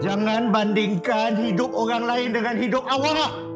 Jangan bandingkan hidup orang lain dengan hidup awak.